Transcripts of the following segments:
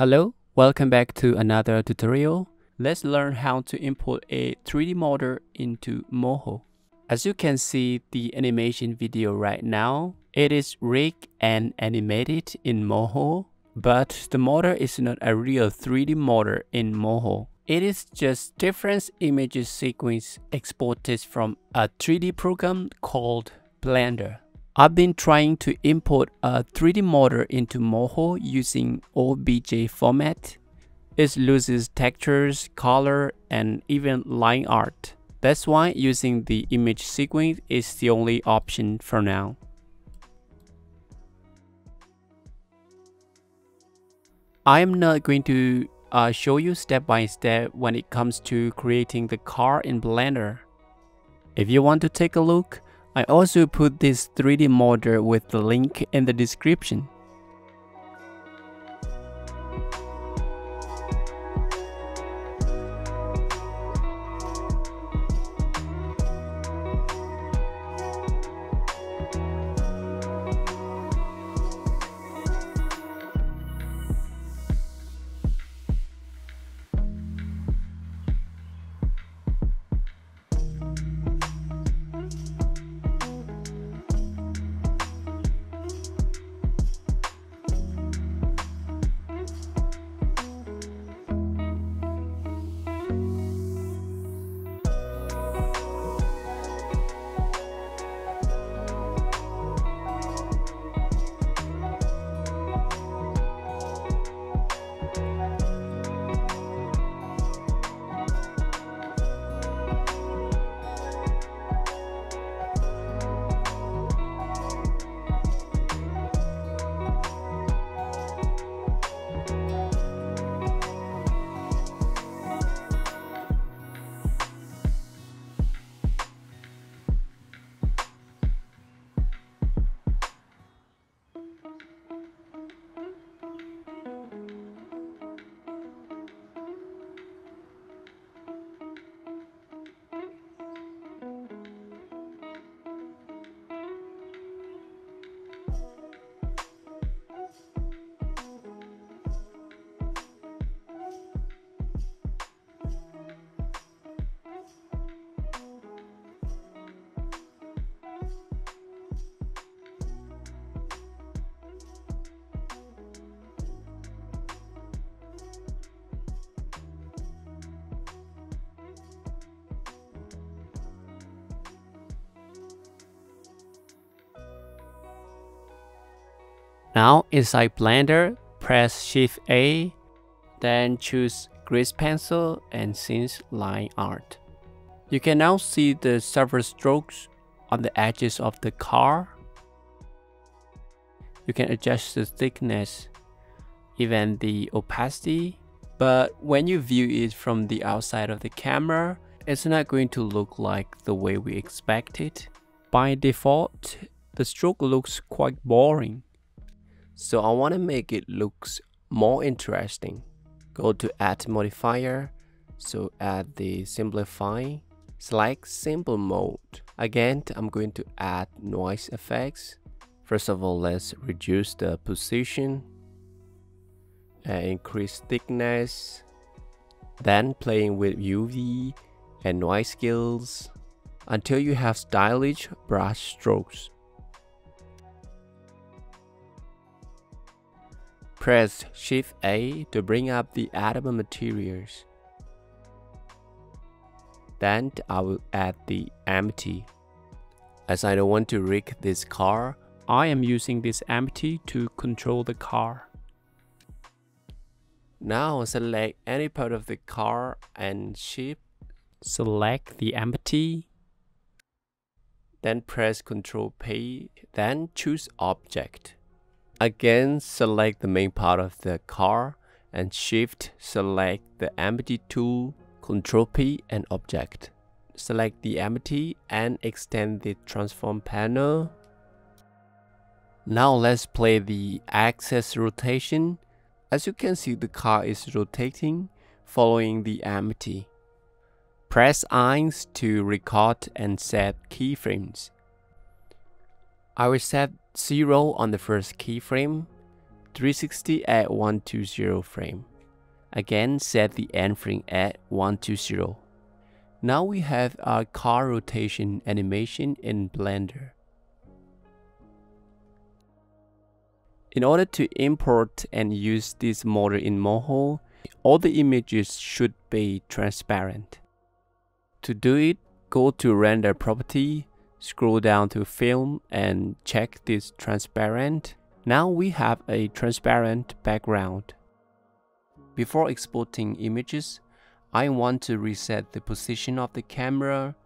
Hello, welcome back to another tutorial. Let's learn how to import a 3D model into Moho. As you can see the animation video right now, it is rigged and animated in Moho, but the model is not a real 3D model in Moho. It is just different image sequence exported from a 3D program called Blender. I've been trying to import a 3D model into Moho using OBJ format. It loses textures, color, and even line art. That's why using the image sequence is the only option for now. I am not going to uh, show you step by step when it comes to creating the car in Blender. If you want to take a look, I also put this 3D model with the link in the description. Now inside Blender, press Shift A, then choose Grease Pencil and Scene Line Art. You can now see the several strokes on the edges of the car. You can adjust the thickness, even the opacity. But when you view it from the outside of the camera, it's not going to look like the way we expected. By default, the stroke looks quite boring. So I want to make it looks more interesting. Go to add modifier. So add the simplify. Select simple mode. Again, I'm going to add noise effects. First of all, let's reduce the position. Uh, increase thickness. Then playing with UV and noise skills until you have stylish brush strokes. Press Shift A to bring up the addable materials. Then I will add the empty. As I don't want to rig this car, I am using this empty to control the car. Now select any part of the car and shift. Select the empty. Then press Ctrl P, then choose Object. Again, select the main part of the car and shift select the empty tool, Ctrl P and object. Select the empty and extend the transform panel. Now let's play the axis rotation. As you can see the car is rotating following the empty. Press I to record and set keyframes. I will set 0 on the first keyframe, 360 at 120 frame. Again, set the end frame at 120. Now we have our car rotation animation in Blender. In order to import and use this model in Moho, all the images should be transparent. To do it, go to Render Property, scroll down to Film and check this transparent. Now we have a transparent background. Before exporting images, I want to reset the position of the camera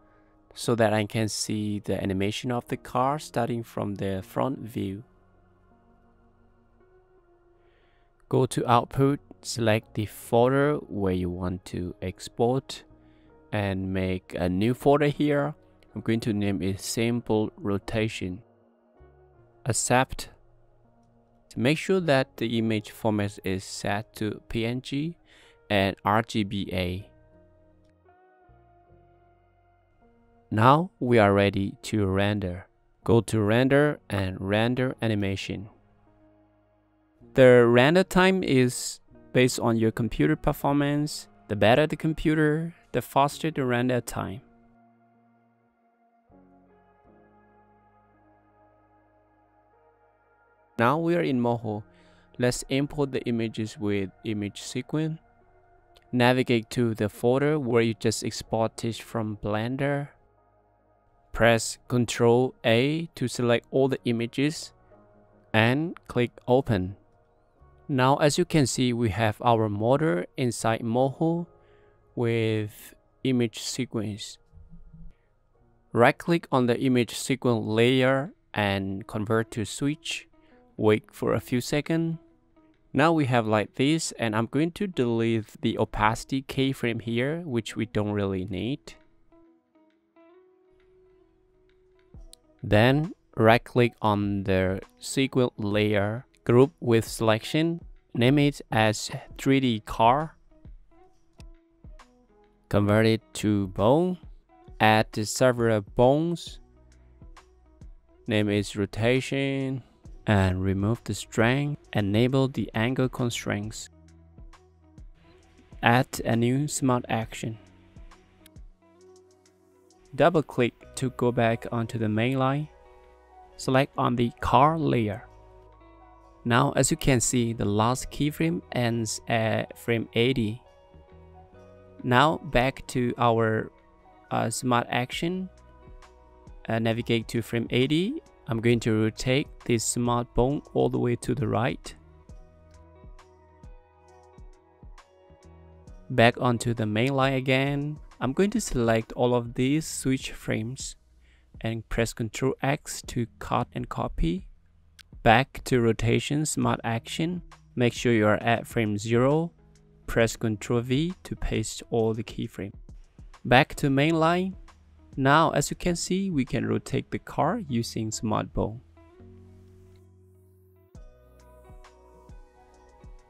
so that I can see the animation of the car starting from the front view. Go to output, select the folder where you want to export and make a new folder here. I'm going to name it simple rotation. Accept. To make sure that the image format is set to PNG and RGBA. Now we are ready to render. Go to render and render animation. The render time is based on your computer performance. The better the computer, the faster the render time. Now we are in Moho. Let's import the images with image sequence. Navigate to the folder where you just exported from Blender. Press Ctrl A to select all the images and click Open. Now as you can see we have our model inside Moho with image sequence. Right click on the image sequence layer and convert to switch. Wait for a few seconds. Now we have like this and I'm going to delete the opacity keyframe here which we don't really need. Then right click on the sequence layer group with selection, name it as 3D car, convert it to bone, add several bones, name it rotation, and remove the strength, enable the angle constraints. Add a new smart action. Double click to go back onto the main line. Select on the car layer. Now as you can see the last keyframe ends at frame 80. Now back to our uh, smart action. Uh, navigate to frame 80. I'm going to rotate this smart bone all the way to the right. Back onto the main line again. I'm going to select all of these switch frames and press Ctrl X to cut and copy back to rotation smart action. Make sure you are at frame 0. Press Ctrl V to paste all the keyframe. Back to main line. Now as you can see, we can rotate the car using Smart Bone.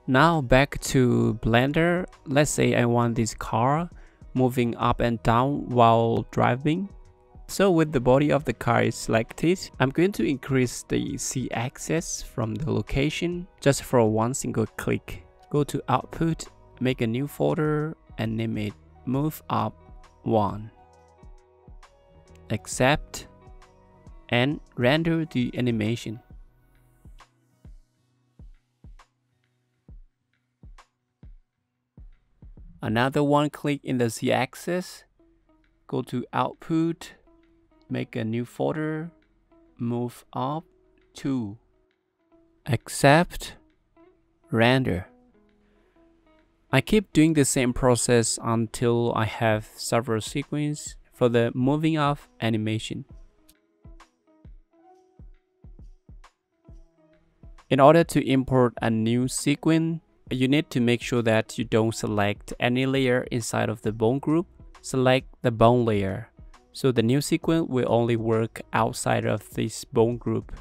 Now back to Blender. Let's say I want this car moving up and down while driving. So with the body of the car selected, I'm going to increase the Z-axis from the location just for one single click. Go to output, make a new folder and name it move up 1. Accept and render the animation. Another one click in the Z-axis, go to output, make a new folder, move up to accept, render. I keep doing the same process until I have several sequences for the moving off animation. In order to import a new sequence, you need to make sure that you don't select any layer inside of the bone group. Select the bone layer. So the new sequence will only work outside of this bone group.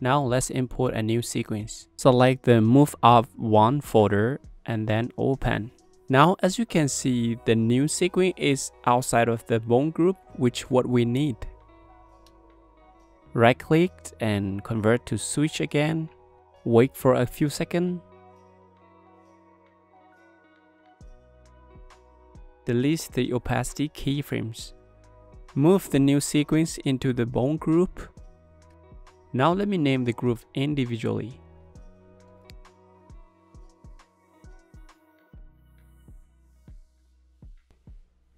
Now let's import a new sequence. Select the move up one folder and then open. Now as you can see, the new sequence is outside of the bone group, which what we need. Right click and convert to switch again. Wait for a few seconds. Delete the opacity keyframes. Move the new sequence into the bone group. Now let me name the group individually.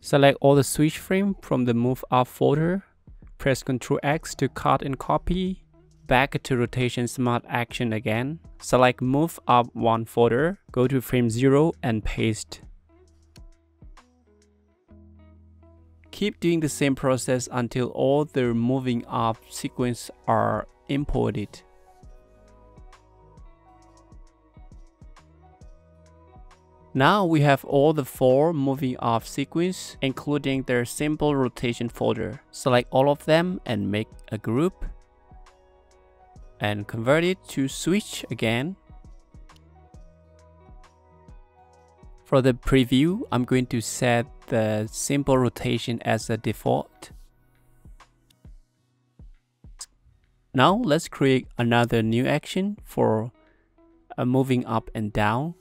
Select all the switch frame from the Move Up folder. Press Ctrl X to cut and copy. Back to Rotation Smart Action again. Select Move Up one folder. Go to frame 0 and paste. Keep doing the same process until all the moving up sequence are imported. Now we have all the four moving off sequence, including their simple rotation folder. Select all of them and make a group. And convert it to switch again. For the preview, I'm going to set the simple rotation as a default. Now let's create another new action for a moving up and down.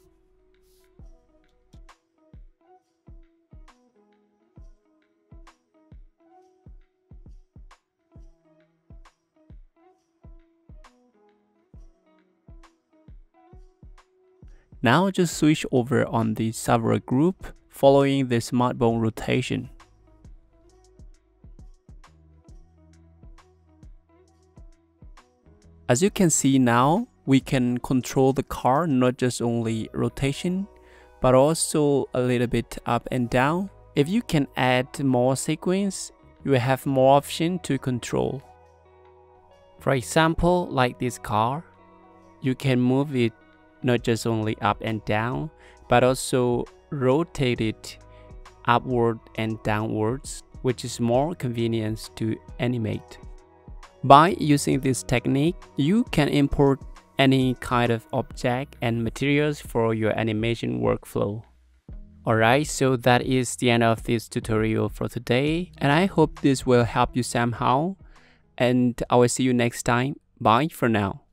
Now just switch over on the server group following the SmartBone rotation. As you can see now, we can control the car not just only rotation, but also a little bit up and down. If you can add more sequence, you have more option to control. For example, like this car, you can move it not just only up and down, but also rotate it upward and downwards, which is more convenient to animate. By using this technique, you can import any kind of object and materials for your animation workflow. Alright, so that is the end of this tutorial for today, and I hope this will help you somehow, and I will see you next time. Bye for now.